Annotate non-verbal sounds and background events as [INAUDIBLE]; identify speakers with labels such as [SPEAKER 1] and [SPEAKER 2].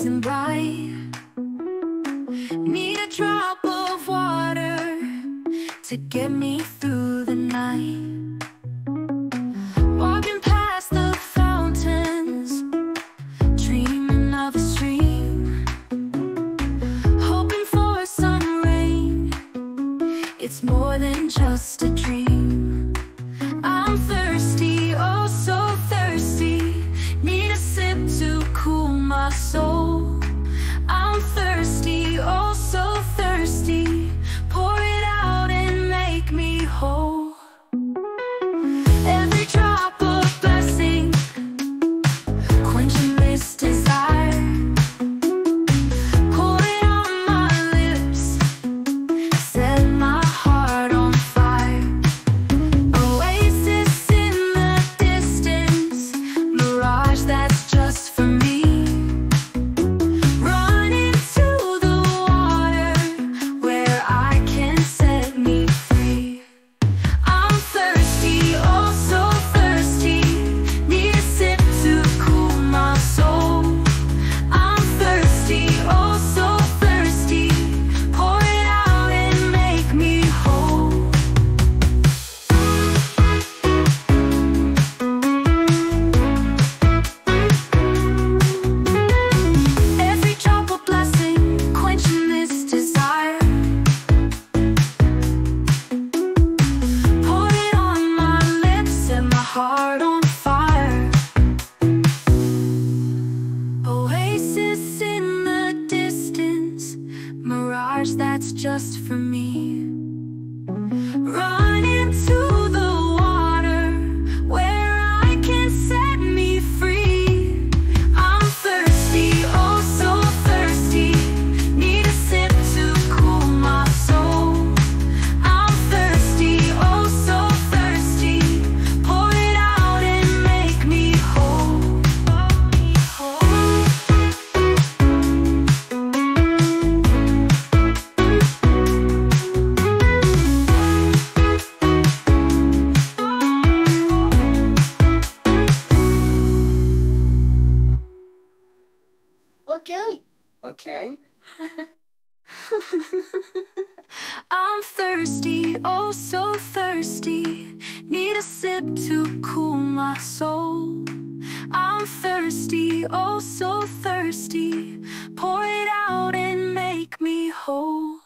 [SPEAKER 1] shining bright. Need a drop of water to get me through the night. Walking past the fountains, dreaming of a stream. Hoping for some rain, it's more than just a dream. I'm thirsty, oh so thirsty. Need a sip to cool my soul. Just for me.
[SPEAKER 2] Okay. Okay. [LAUGHS]
[SPEAKER 1] I'm thirsty, oh so thirsty. Need a sip to cool my soul. I'm thirsty, oh so thirsty. Pour it out and make me whole.